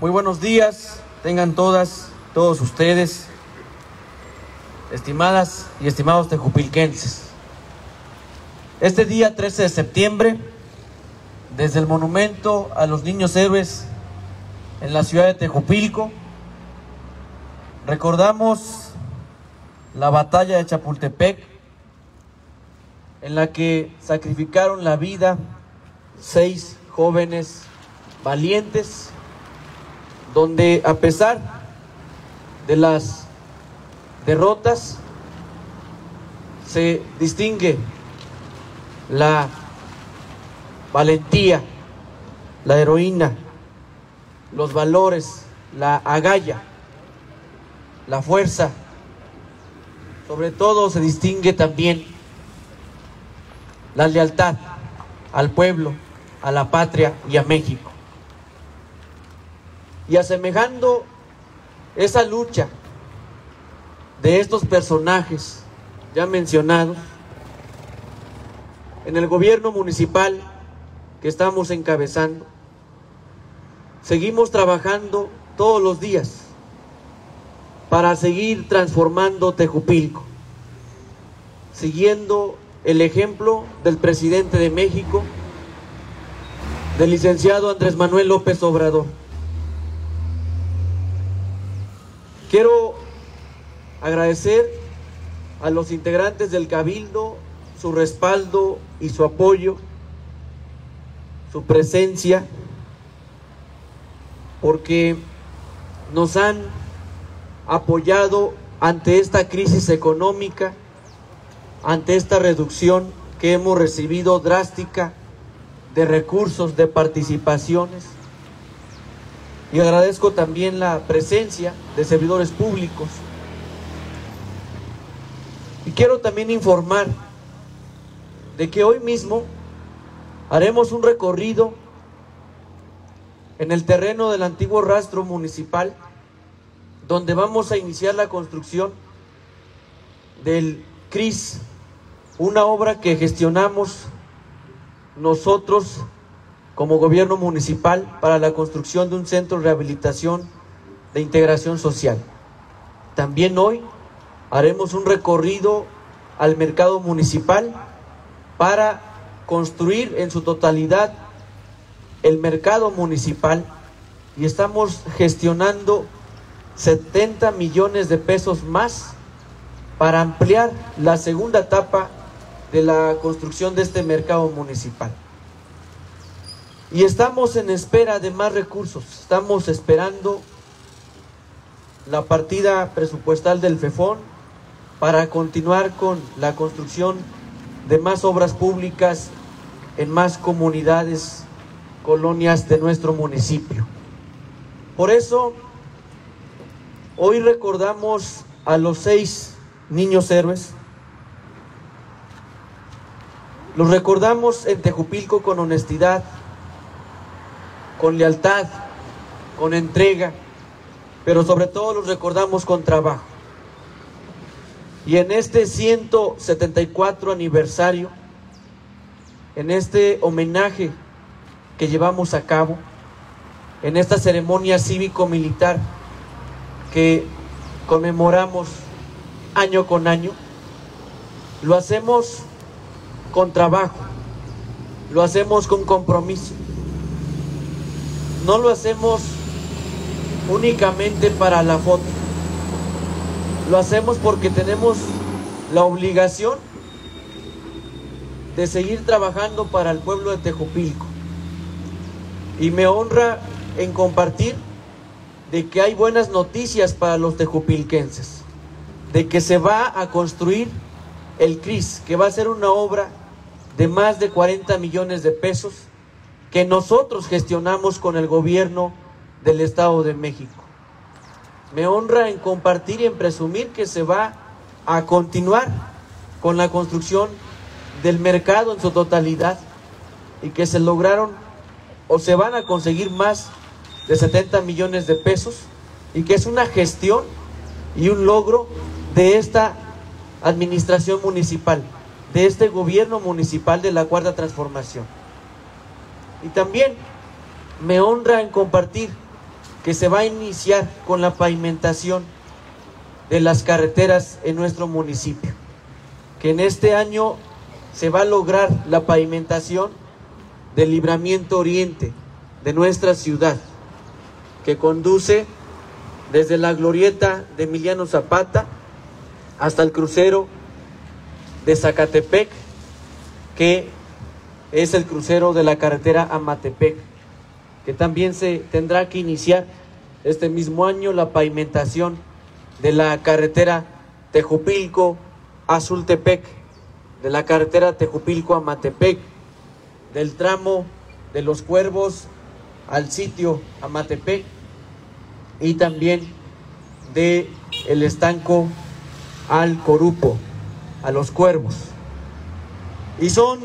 Muy buenos días, tengan todas, todos ustedes, estimadas y estimados tejupilquenses. Este día 13 de septiembre, desde el monumento a los niños héroes en la ciudad de Tejupilco, recordamos la batalla de Chapultepec, en la que sacrificaron la vida seis jóvenes valientes, donde a pesar de las derrotas se distingue la valentía, la heroína, los valores, la agalla, la fuerza. Sobre todo se distingue también la lealtad al pueblo, a la patria y a México. Y asemejando esa lucha de estos personajes ya mencionados, en el gobierno municipal que estamos encabezando, seguimos trabajando todos los días para seguir transformando Tejupilco, siguiendo el ejemplo del presidente de México, del licenciado Andrés Manuel López Obrador. Quiero agradecer a los integrantes del Cabildo su respaldo y su apoyo, su presencia, porque nos han apoyado ante esta crisis económica, ante esta reducción que hemos recibido drástica de recursos, de participaciones. Y agradezco también la presencia de servidores públicos. Y quiero también informar de que hoy mismo haremos un recorrido en el terreno del antiguo rastro municipal, donde vamos a iniciar la construcción del CRIS, una obra que gestionamos nosotros como gobierno municipal para la construcción de un centro de rehabilitación de integración social. También hoy haremos un recorrido al mercado municipal para construir en su totalidad el mercado municipal y estamos gestionando 70 millones de pesos más para ampliar la segunda etapa de la construcción de este mercado municipal. Y estamos en espera de más recursos, estamos esperando la partida presupuestal del FEFON para continuar con la construcción de más obras públicas en más comunidades, colonias de nuestro municipio. Por eso, hoy recordamos a los seis niños héroes. Los recordamos en Tejupilco con honestidad, con lealtad, con entrega, pero sobre todo los recordamos con trabajo. Y en este 174 aniversario, en este homenaje que llevamos a cabo, en esta ceremonia cívico-militar que conmemoramos año con año, lo hacemos con trabajo, lo hacemos con compromiso. No lo hacemos únicamente para la foto lo hacemos porque tenemos la obligación de seguir trabajando para el pueblo de Tejupilco. Y me honra en compartir de que hay buenas noticias para los tejupilquenses, de que se va a construir el CRIS, que va a ser una obra de más de 40 millones de pesos que nosotros gestionamos con el gobierno del Estado de México. Me honra en compartir y en presumir que se va a continuar con la construcción del mercado en su totalidad y que se lograron o se van a conseguir más de 70 millones de pesos y que es una gestión y un logro de esta administración municipal, de este gobierno municipal de la Cuarta Transformación. Y también me honra en compartir que se va a iniciar con la pavimentación de las carreteras en nuestro municipio, que en este año se va a lograr la pavimentación del libramiento oriente de nuestra ciudad, que conduce desde la glorieta de Emiliano Zapata hasta el crucero de Zacatepec, que es el crucero de la carretera Amatepec, que también se tendrá que iniciar este mismo año la pavimentación de la carretera Tejupilco Azultepec, de la carretera Tejupilco Amatepec, del tramo de los Cuervos al sitio Amatepec y también de el estanco al Corupo, a los Cuervos. Y son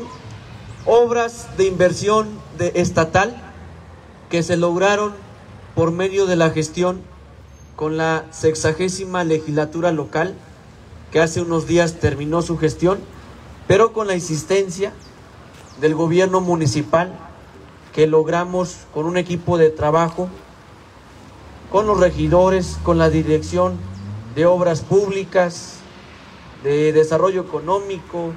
obras de inversión de estatal que se lograron por medio de la gestión con la sexagésima legislatura local, que hace unos días terminó su gestión, pero con la insistencia del gobierno municipal que logramos con un equipo de trabajo, con los regidores, con la dirección de obras públicas, de desarrollo económico,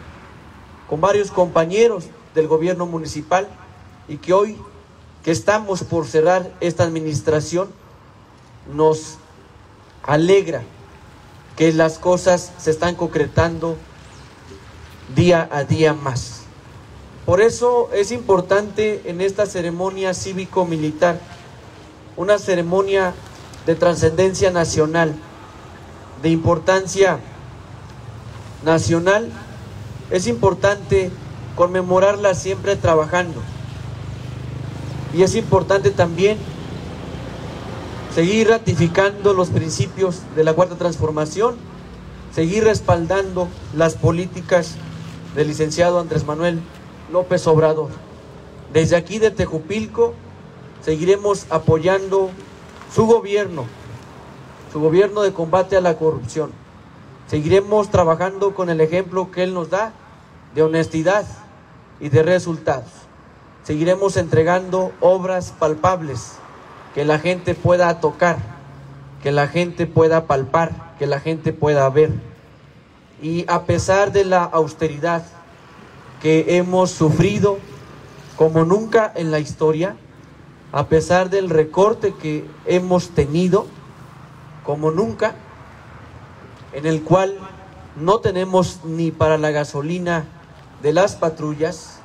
con varios compañeros del gobierno municipal y que hoy que estamos por cerrar esta administración, nos alegra que las cosas se están concretando día a día más. Por eso es importante en esta ceremonia cívico-militar, una ceremonia de trascendencia nacional, de importancia nacional, es importante conmemorarla siempre trabajando. Y es importante también seguir ratificando los principios de la cuarta transformación, seguir respaldando las políticas del licenciado Andrés Manuel López Obrador. Desde aquí de Tejupilco seguiremos apoyando su gobierno, su gobierno de combate a la corrupción. Seguiremos trabajando con el ejemplo que él nos da de honestidad y de resultados. Seguiremos entregando obras palpables que la gente pueda tocar, que la gente pueda palpar, que la gente pueda ver. Y a pesar de la austeridad que hemos sufrido como nunca en la historia, a pesar del recorte que hemos tenido como nunca, en el cual no tenemos ni para la gasolina de las patrullas,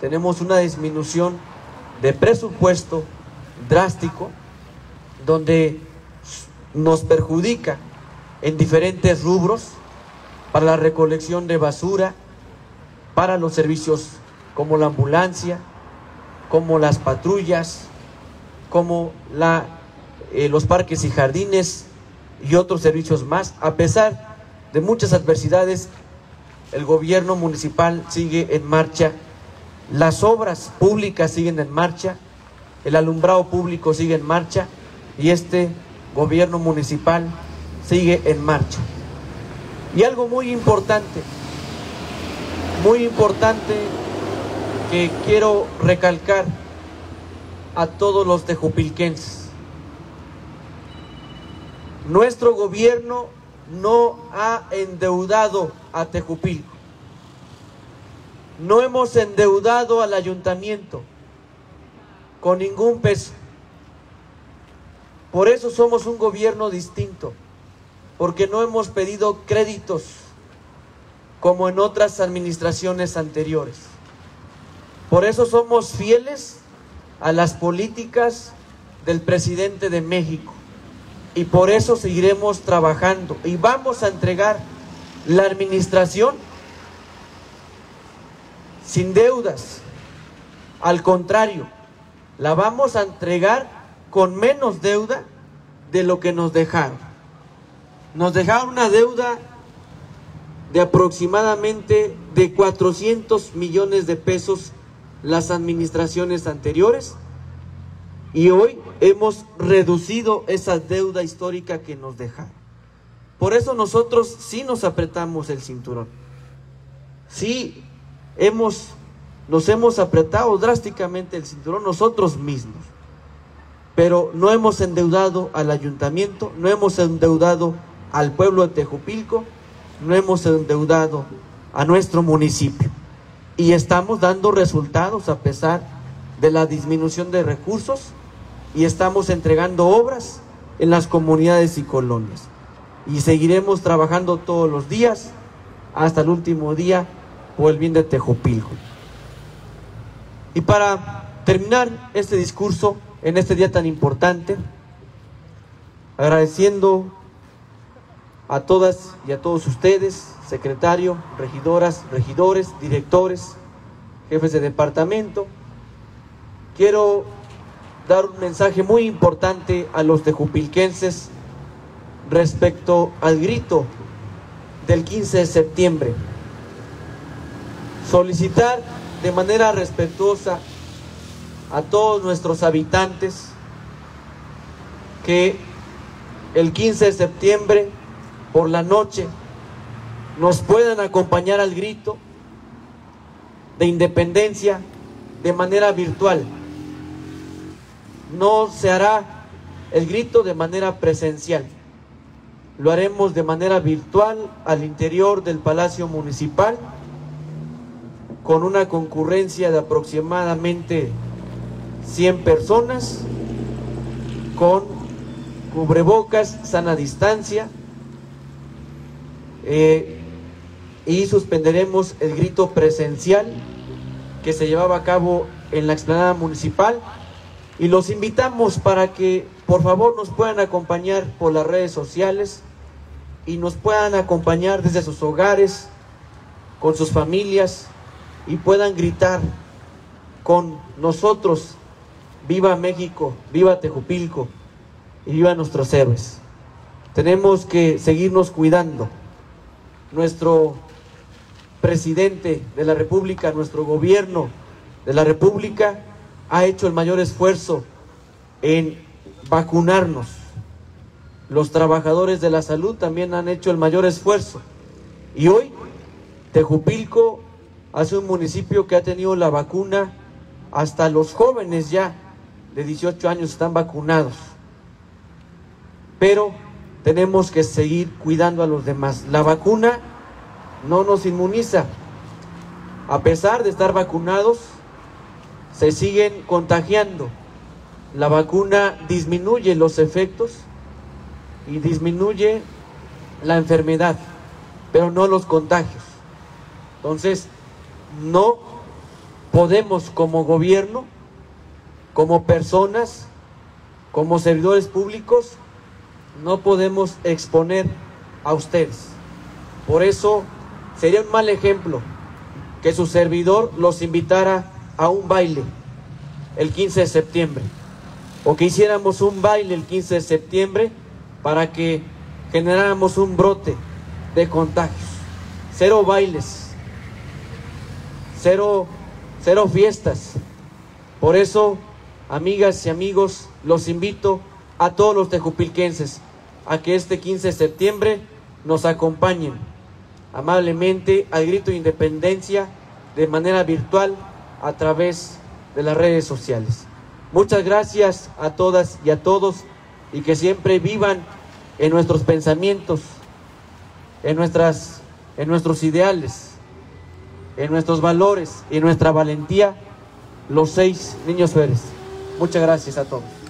tenemos una disminución de presupuesto drástico, donde nos perjudica en diferentes rubros para la recolección de basura, para los servicios como la ambulancia, como las patrullas, como la, eh, los parques y jardines y otros servicios más. A pesar de muchas adversidades, el gobierno municipal sigue en marcha, las obras públicas siguen en marcha, el alumbrado público sigue en marcha y este gobierno municipal sigue en marcha. Y algo muy importante, muy importante que quiero recalcar a todos los tejupilquenses. Nuestro gobierno no ha endeudado a Tejupilco. No hemos endeudado al ayuntamiento con ningún peso. Por eso somos un gobierno distinto, porque no hemos pedido créditos como en otras administraciones anteriores. Por eso somos fieles a las políticas del presidente de México. Y por eso seguiremos trabajando y vamos a entregar la administración sin deudas. Al contrario, la vamos a entregar con menos deuda de lo que nos dejaron. Nos dejaron una deuda de aproximadamente de 400 millones de pesos las administraciones anteriores y hoy hemos reducido esa deuda histórica que nos dejaron. Por eso nosotros sí nos apretamos el cinturón. Sí hemos nos hemos apretado drásticamente el cinturón nosotros mismos. pero no hemos endeudado al ayuntamiento, no hemos endeudado al pueblo de Tejupilco, no hemos endeudado a nuestro municipio. Y estamos dando resultados a pesar de la disminución de recursos y estamos entregando obras en las comunidades y colonias. Y seguiremos trabajando todos los días hasta el último día por el bien de Tejupilco. Y para terminar este discurso en este día tan importante, agradeciendo a todas y a todos ustedes, secretario, regidoras, regidores, directores, jefes de departamento, quiero dar un mensaje muy importante a los tejupilquenses respecto al grito del 15 de septiembre. Solicitar de manera respetuosa a todos nuestros habitantes que el 15 de septiembre por la noche nos puedan acompañar al grito de independencia de manera virtual. No se hará el grito de manera presencial. Lo haremos de manera virtual al interior del Palacio Municipal con una concurrencia de aproximadamente 100 personas, con cubrebocas, sana distancia, eh, y suspenderemos el grito presencial que se llevaba a cabo en la explanada municipal y los invitamos para que por favor nos puedan acompañar por las redes sociales y nos puedan acompañar desde sus hogares, con sus familias y puedan gritar con nosotros, viva México, viva Tejupilco y viva nuestros héroes. Tenemos que seguirnos cuidando. Nuestro presidente de la República, nuestro gobierno de la República ha hecho el mayor esfuerzo en vacunarnos. Los trabajadores de la salud también han hecho el mayor esfuerzo. Y hoy Tejupilco hace un municipio que ha tenido la vacuna, hasta los jóvenes ya de 18 años están vacunados. Pero tenemos que seguir cuidando a los demás. La vacuna no nos inmuniza. A pesar de estar vacunados, se siguen contagiando. La vacuna disminuye los efectos y disminuye la enfermedad, pero no los contagios. Entonces, no podemos como gobierno, como personas, como servidores públicos, no podemos exponer a ustedes. Por eso sería un mal ejemplo que su servidor los invitara a un baile el 15 de septiembre o que hiciéramos un baile el 15 de septiembre para que generáramos un brote de contagios. Cero bailes, cero, cero fiestas. Por eso, amigas y amigos, los invito a todos los tejupilquenses a que este 15 de septiembre nos acompañen amablemente al grito de independencia de manera virtual a través de las redes sociales. Muchas gracias a todas y a todos y que siempre vivan en nuestros pensamientos, en, nuestras, en nuestros ideales, en nuestros valores y en nuestra valentía, los seis niños Férez. Muchas gracias a todos.